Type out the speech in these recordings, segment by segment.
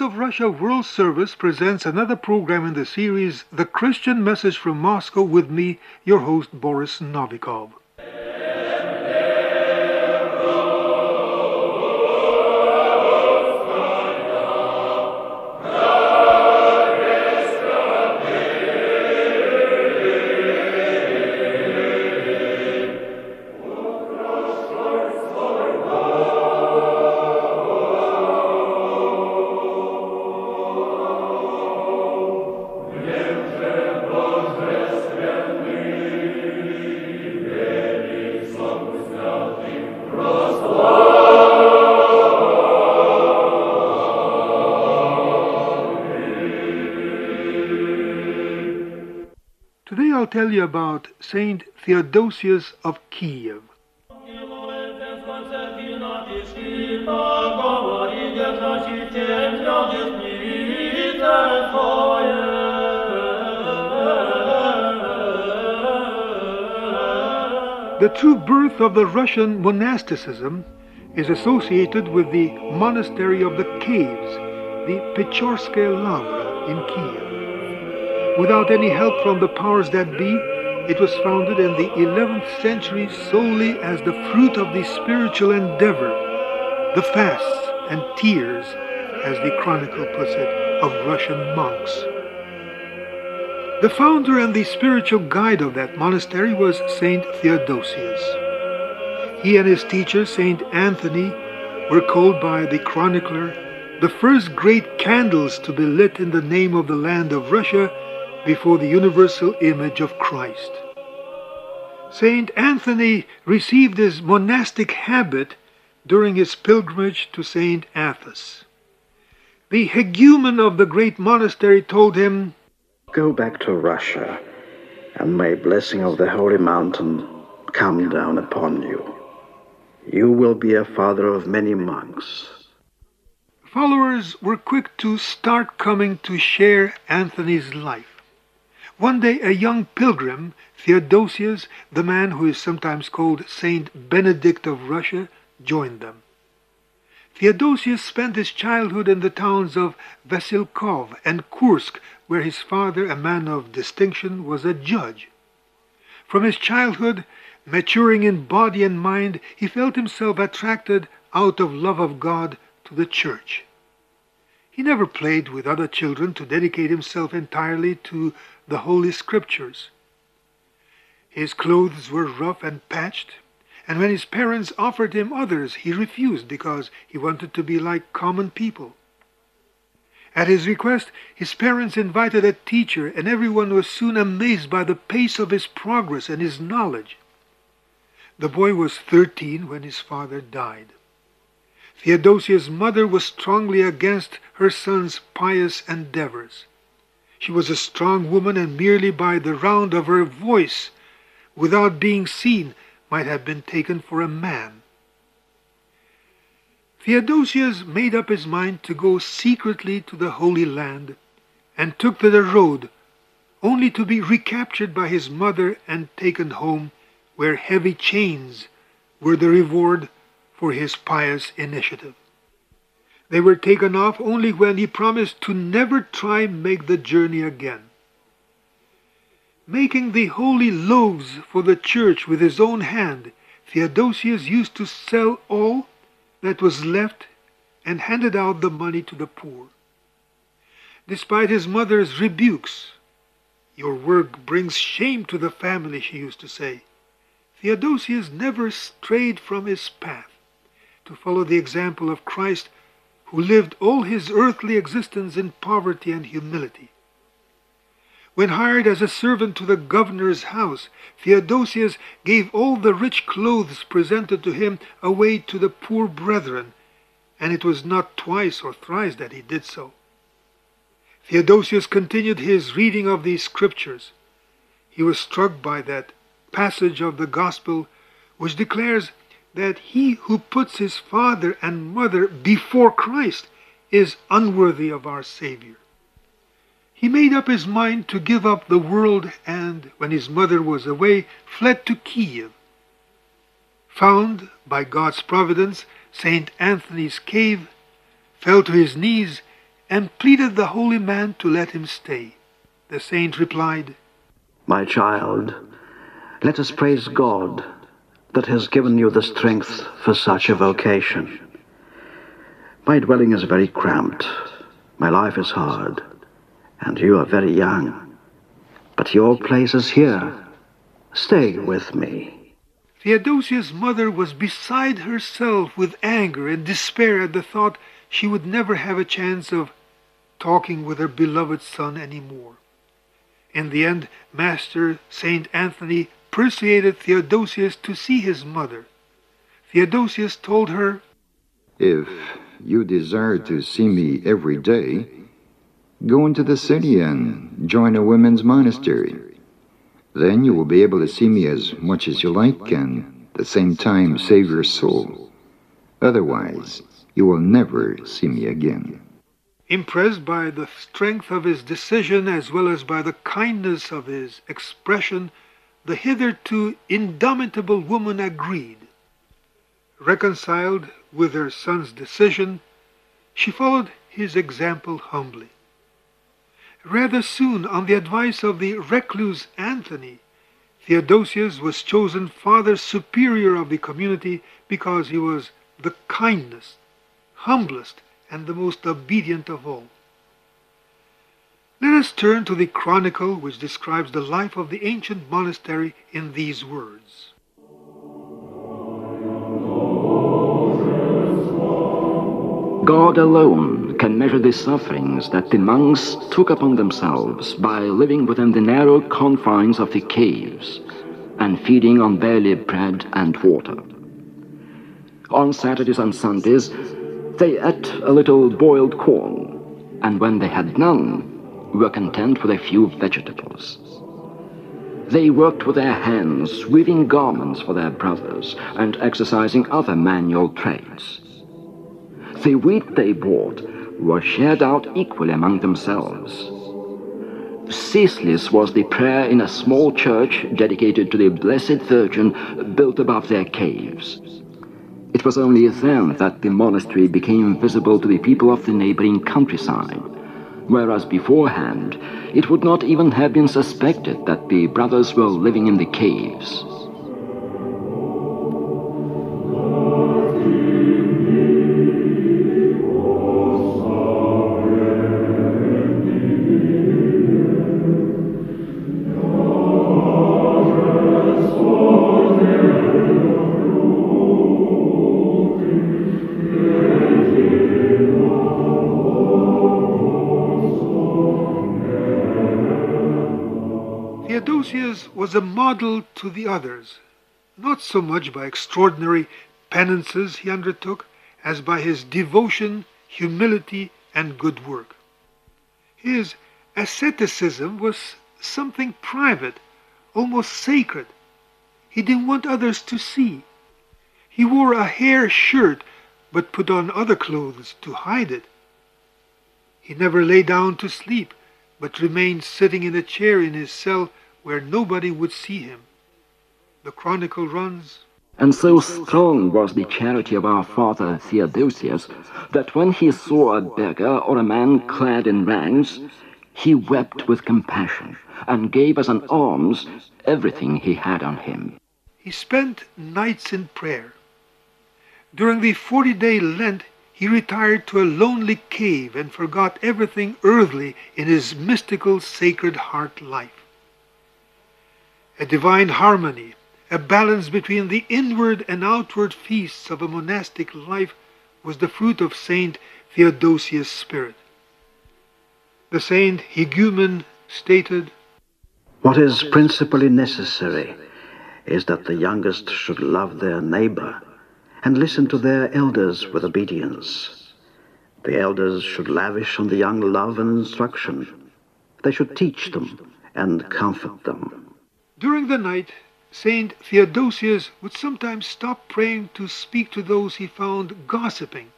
Voice of Russia World Service presents another program in the series The Christian Message from Moscow with me, your host Boris Novikov. Tell you about Saint Theodosius of Kiev. The true birth of the Russian monasticism is associated with the monastery of the caves, the Pecherskaya Lavra in Kiev. Without any help from the powers that be, it was founded in the 11th century solely as the fruit of the spiritual endeavor, the fasts and tears, as the chronicle puts it, of Russian monks. The founder and the spiritual guide of that monastery was Saint Theodosius. He and his teacher, Saint Anthony, were called by the chronicler the first great candles to be lit in the name of the land of Russia before the universal image of Christ. Saint Anthony received his monastic habit during his pilgrimage to Saint Athos. The hegumen of the great monastery told him, Go back to Russia, and may blessing of the holy mountain come down upon you. You will be a father of many monks. Followers were quick to start coming to share Anthony's life. One day a young pilgrim, Theodosius, the man who is sometimes called Saint Benedict of Russia, joined them. Theodosius spent his childhood in the towns of Vasilkov and Kursk, where his father, a man of distinction, was a judge. From his childhood, maturing in body and mind, he felt himself attracted out of love of God to the church. He never played with other children to dedicate himself entirely to the Holy Scriptures. His clothes were rough and patched, and when his parents offered him others, he refused because he wanted to be like common people. At his request, his parents invited a teacher, and everyone was soon amazed by the pace of his progress and his knowledge. The boy was thirteen when his father died. Theodosius' mother was strongly against her son's pious endeavors. She was a strong woman, and merely by the round of her voice, without being seen, might have been taken for a man. Theodosius made up his mind to go secretly to the Holy Land, and took to the road, only to be recaptured by his mother and taken home, where heavy chains were the reward for his pious initiative. They were taken off only when he promised to never try make the journey again. Making the holy loaves for the church with his own hand, Theodosius used to sell all that was left and handed out the money to the poor. Despite his mother's rebukes, your work brings shame to the family, she used to say. Theodosius never strayed from his path to follow the example of Christ, who lived all his earthly existence in poverty and humility. When hired as a servant to the governor's house, Theodosius gave all the rich clothes presented to him away to the poor brethren, and it was not twice or thrice that he did so. Theodosius continued his reading of these scriptures. He was struck by that passage of the gospel which declares that he who puts his father and mother before Christ is unworthy of our Savior. He made up his mind to give up the world and, when his mother was away, fled to Kiev. Found by God's providence St. Anthony's cave, fell to his knees, and pleaded the holy man to let him stay. The saint replied, My child, let us praise God that has given you the strength for such a vocation. My dwelling is very cramped, my life is hard, and you are very young. But your place is here. Stay with me. Theodosius' mother was beside herself with anger and despair at the thought she would never have a chance of talking with her beloved son any more. In the end, Master Saint Anthony persuaded Theodosius to see his mother. Theodosius told her, If you desire to see me every day, go into the city and join a women's monastery. Then you will be able to see me as much as you like and at the same time save your soul. Otherwise, you will never see me again. Impressed by the strength of his decision as well as by the kindness of his expression, the hitherto indomitable woman agreed. Reconciled with her son's decision, she followed his example humbly. Rather soon, on the advice of the recluse Anthony, Theodosius was chosen Father Superior of the community because he was the kindest, humblest, and the most obedient of all. Let us turn to the chronicle which describes the life of the ancient monastery in these words. God alone can measure the sufferings that the monks took upon themselves by living within the narrow confines of the caves and feeding on barely bread and water. On Saturdays and Sundays, they ate a little boiled corn, and when they had none, were content with a few vegetables. They worked with their hands, weaving garments for their brothers and exercising other manual trades. The wheat they bought was shared out equally among themselves. Ceaseless was the prayer in a small church dedicated to the Blessed Virgin built above their caves. It was only then that the monastery became visible to the people of the neighboring countryside, whereas beforehand it would not even have been suspected that the brothers were living in the caves. Theodosius was a model to the others, not so much by extraordinary penances he undertook as by his devotion, humility, and good work. His asceticism was something private, almost sacred. He didn't want others to see. He wore a hair shirt, but put on other clothes to hide it. He never lay down to sleep, but remained sitting in a chair in his cell where nobody would see him. The chronicle runs, And so strong was the charity of our father Theodosius that when he saw a beggar or a man clad in rags, he wept with compassion and gave as an alms everything he had on him. He spent nights in prayer. During the 40 day Lent, he retired to a lonely cave and forgot everything earthly in his mystical sacred heart life. A divine harmony, a balance between the inward and outward feasts of a monastic life was the fruit of Saint Theodosius' spirit. The saint Hegumen stated, What is principally necessary is that the youngest should love their neighbor and listen to their elders with obedience. The elders should lavish on the young love and instruction. They should teach them and comfort them. During the night, Saint Theodosius would sometimes stop praying to speak to those he found gossiping.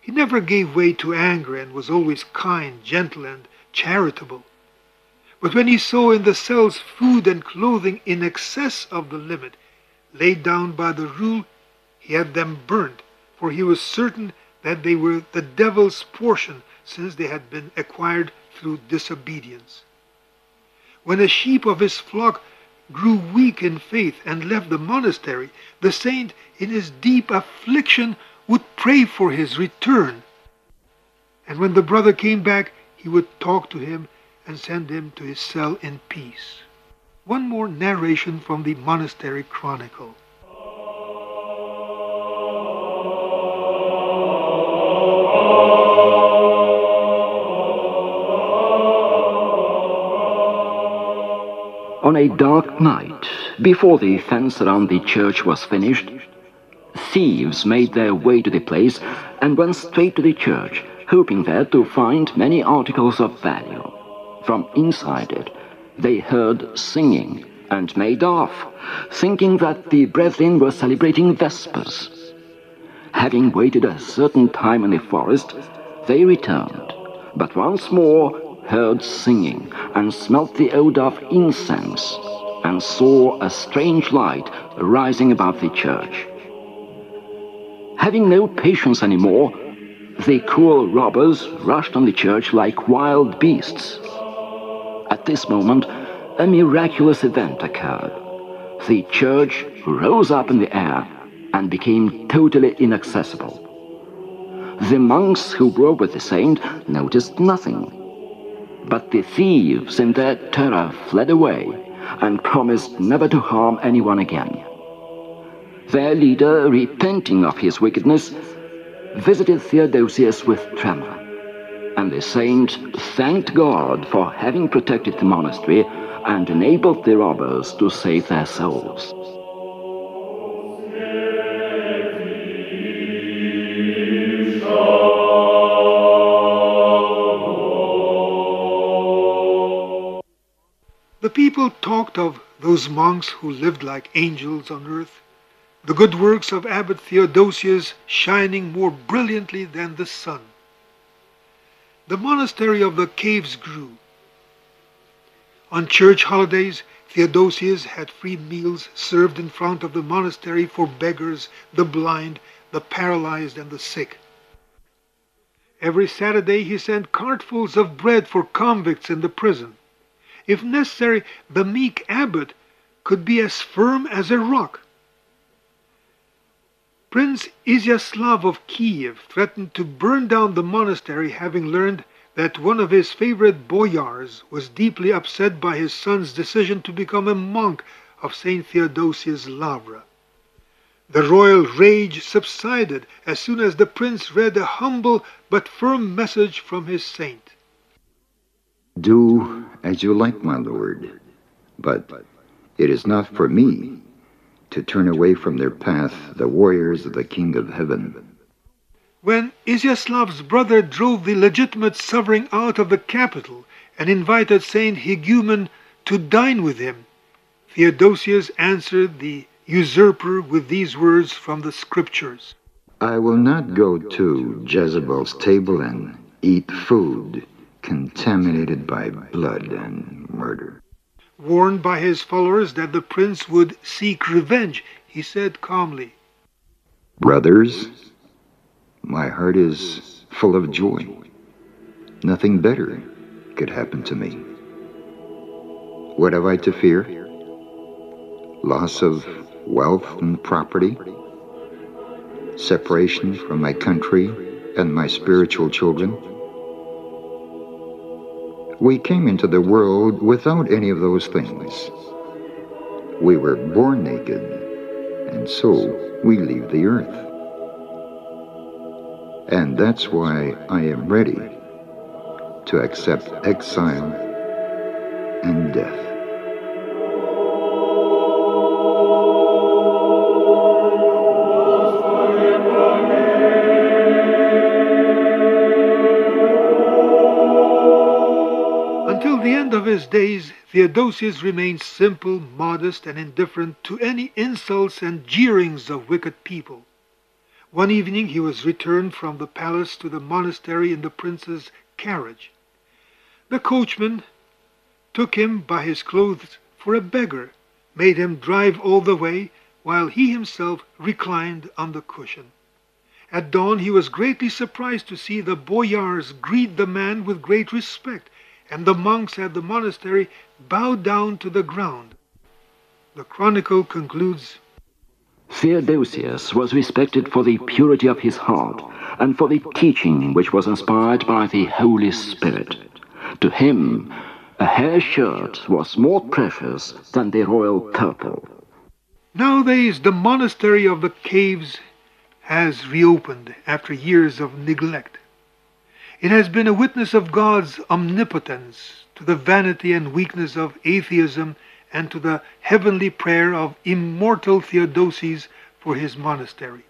He never gave way to anger and was always kind, gentle, and charitable. But when he saw in the cells food and clothing in excess of the limit laid down by the rule, he had them burnt, for he was certain that they were the devil's portion, since they had been acquired through disobedience. When a sheep of his flock grew weak in faith and left the monastery, the saint, in his deep affliction, would pray for his return. And when the brother came back, he would talk to him and send him to his cell in peace. One more narration from the monastery chronicle. On a dark night, before the fence around the church was finished, thieves made their way to the place and went straight to the church, hoping there to find many articles of value. From inside it, they heard singing and made off, thinking that the brethren were celebrating Vespers. Having waited a certain time in the forest, they returned, but once more heard singing and smelt the odor of incense and saw a strange light rising above the church. Having no patience anymore, the cruel robbers rushed on the church like wild beasts. At this moment, a miraculous event occurred. The church rose up in the air and became totally inaccessible. The monks who were with the saint noticed nothing but the thieves in their terror fled away and promised never to harm anyone again. Their leader, repenting of his wickedness, visited Theodosius with tremor, and the saint thanked God for having protected the monastery and enabled the robbers to save their souls. People talked of those monks who lived like angels on earth, the good works of Abbot Theodosius shining more brilliantly than the sun. The monastery of the caves grew. On church holidays, Theodosius had free meals served in front of the monastery for beggars, the blind, the paralyzed, and the sick. Every Saturday he sent cartfuls of bread for convicts in the prison. If necessary, the meek abbot could be as firm as a rock. Prince Izyaslav of Kiev threatened to burn down the monastery having learned that one of his favorite boyars was deeply upset by his son's decision to become a monk of St. Theodosius Lavra. The royal rage subsided as soon as the prince read a humble but firm message from his saint. Do as you like, my lord, but it is not for me to turn away from their path the warriors of the King of Heaven. When Iziaslav's brother drove the legitimate sovereign out of the capital and invited Saint Hegumen to dine with him, Theodosius answered the usurper with these words from the scriptures. I will not go to Jezebel's table and eat food contaminated by blood and murder. Warned by his followers that the prince would seek revenge, he said calmly, Brothers, my heart is full of joy. Nothing better could happen to me. What have I to fear? Loss of wealth and property? Separation from my country and my spiritual children? We came into the world without any of those things. We were born naked, and so we leave the earth. And that's why I am ready to accept exile and death. Days, Theodosius remained simple, modest, and indifferent to any insults and jeerings of wicked people. One evening he was returned from the palace to the monastery in the prince's carriage. The coachman took him by his clothes for a beggar, made him drive all the way, while he himself reclined on the cushion. At dawn he was greatly surprised to see the boyars greet the man with great respect, and the monks at the monastery bowed down to the ground. The chronicle concludes Theodosius was respected for the purity of his heart and for the teaching which was inspired by the Holy Spirit. To him, a hair shirt was more precious than the royal purple. Nowadays, the monastery of the caves has reopened after years of neglect. It has been a witness of God's omnipotence to the vanity and weakness of atheism and to the heavenly prayer of immortal Theodosius for his monastery.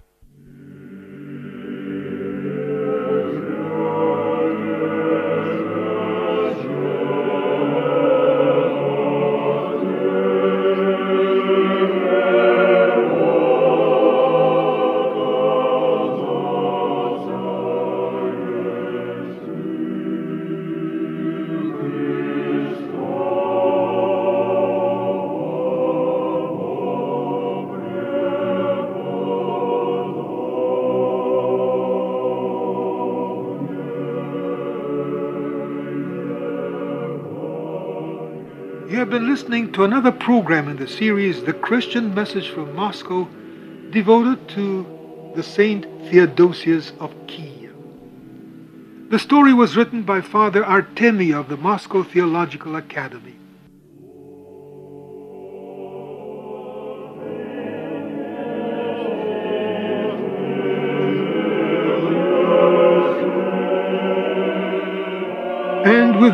You have been listening to another program in the series The Christian Message from Moscow, devoted to the Saint Theodosius of Kiev. The story was written by Father Artemy of the Moscow Theological Academy.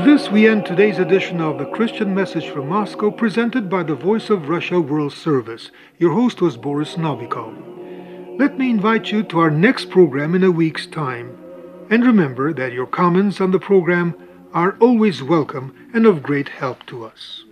This, we end today's edition of the Christian Message from Moscow, presented by the Voice of Russia World Service. Your host was Boris Novikov. Let me invite you to our next program in a week's time. And remember that your comments on the program are always welcome and of great help to us.